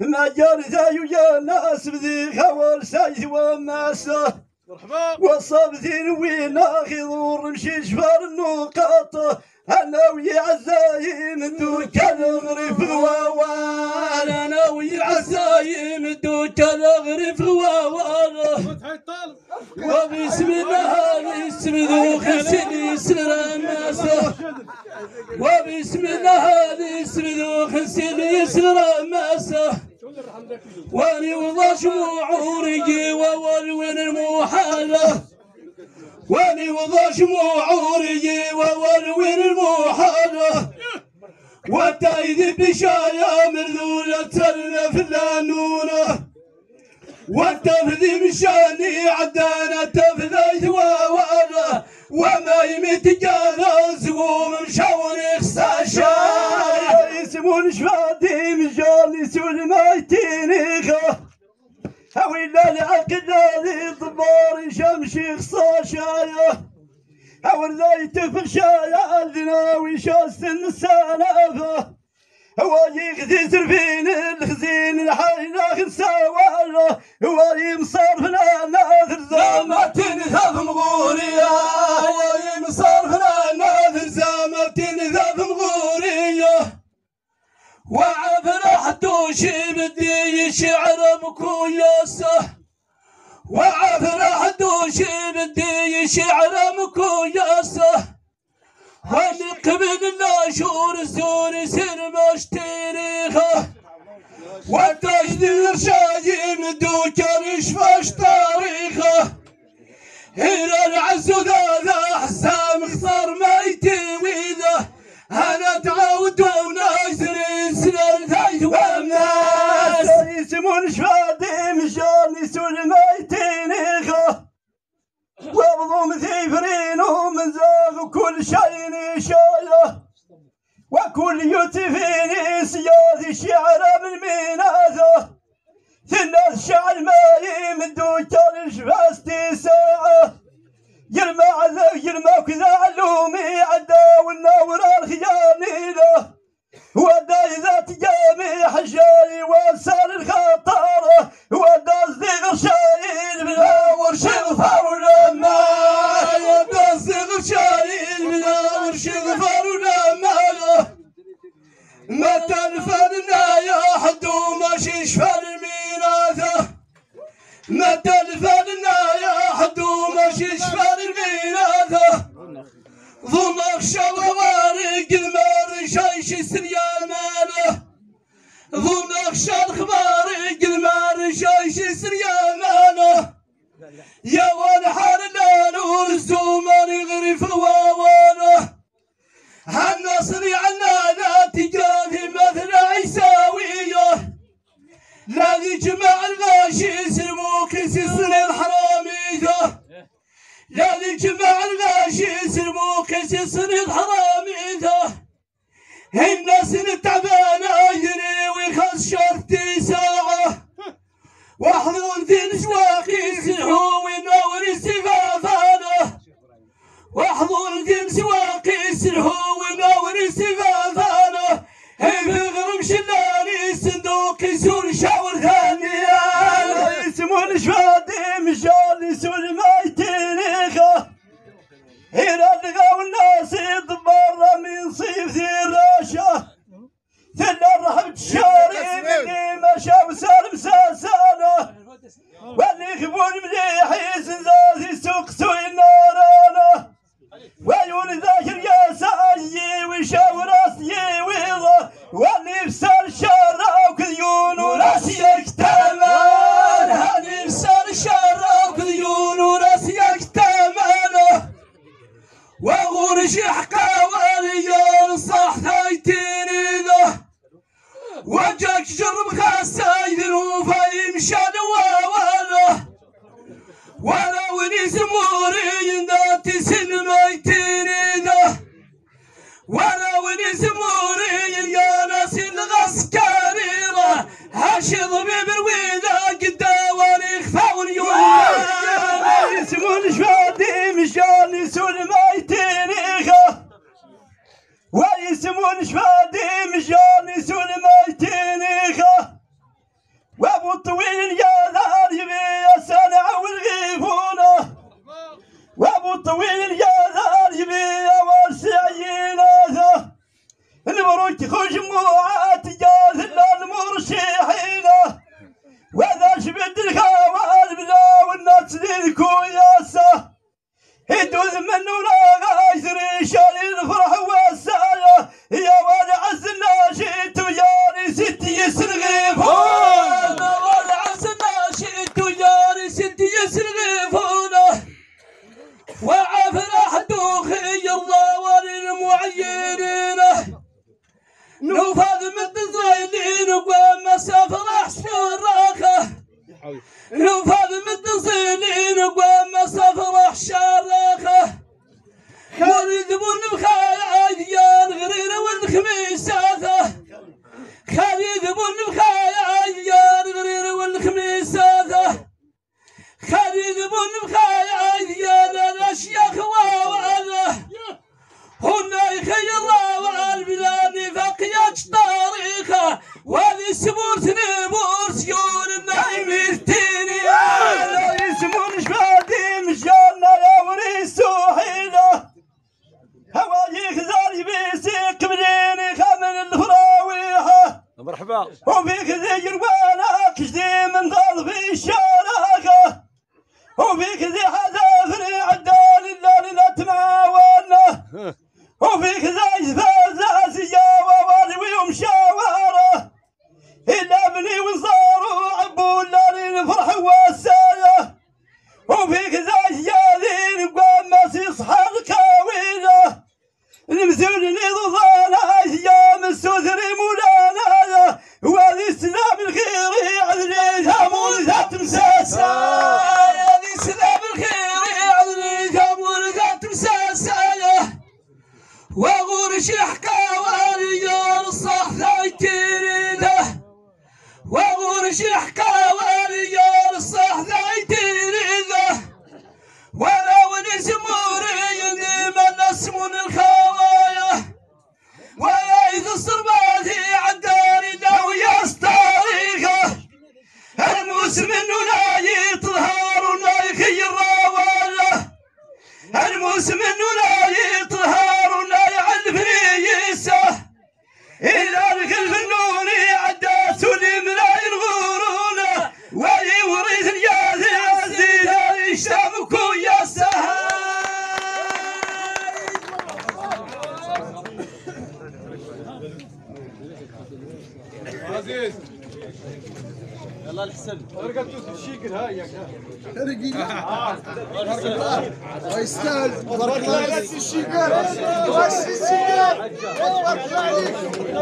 ما جار ذايو يا ناس بذي خوال سايث وماسة مرحبا. وصاب ذين وين أخي ضور مشي شفار النقاط أنا ويا عزايم دوكان غريف غواوال أنا ويا عزايم دوكان غريف الطالب وبسم الله بسم ذو خسني سر الناس وبسم الله بسم ذو خسني سر الناس واني وضع شموع رجي وولون المحالة. واني وضع شموع رجي وولون المحالة. والتايد بشايا مرذولة الفلانونة والتفذي مشاني عدانا تفذي ثواوانا وما يميت جالاز ومشاور يخساشا هاوي لا العقل ذي ضبار شمشي خصاشايا هاول لا يتفق شايا الذناوي شاست السلافة هو يغذي زرفين الخزين الحين اخر سوالا هو يمصرفنا ناثر يشعر مكوياسه قبل الناشور الزور سر مشتريخه والتجديد شايم دوكر يشفاش تاريخه. هنا العز ذا وكل يوتفيني سياذي شعر من ميناثه ثنا الشعر ما يمدو كان شفاستي ساعه. يرمى يرمى كذا علومي عدا والنور الخياني له. ودا إذا تجامي حشاي وصار الخطارة ظن اخشى الخوارق المار شايش سريان ماله يا والحال لا نور الزومر يغرف واوانه هالنصري عنا لا تجافي مثل عيساويه لا يجمع الغاشي سلموك سسر الحرامية لا يجمع الغاشي سلموك الحرامية الناس التعبانة يسور شاور ثانية يسمون شفادي مشان يسول ميتينيخا هنا لقى والناس يضبر من صيف ذي الراشة الرحب تشاري مني مشى وسالم ساسانة ولا وني زموري ذات سلميتين ذا ولا وني زموري يا ناس الغس كاريرة هاشي ضبيب الويدا قداواني خفاون يوم يسمون شفادي مشان يسول ميتينيخا ويسمون شفادي مشان ميتينيخا التينيخة وابو الطويل يا ذا يبي سنع والغيفونة وابو الطويل مرحبا. وفيك ذي جروانا كشدي من ضل في الشارخة وفيك ذي حذافري عدال إلا لا تماولنا وفيك ذي فازازية ووالي ومشاورة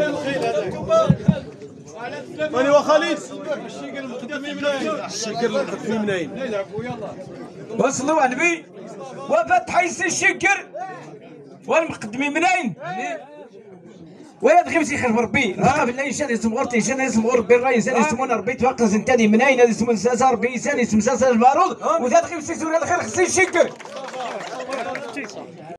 تبارك الله ماني وخالد الشيكر المقدمي منين المقدمي منين وصلوا على النبي وفتح الشكر والمقدمين منين ولا تغيب يخرب ربي الثقة بالله إنسان اسم غورتي إنسان اسم غور بالراي إنسان يسمون ربي. توقع زنتاني منين هذا اسمه ساسا ربي إنسان اسم ساسا البارود وذا تغيب سيسون الخير خصي الشكر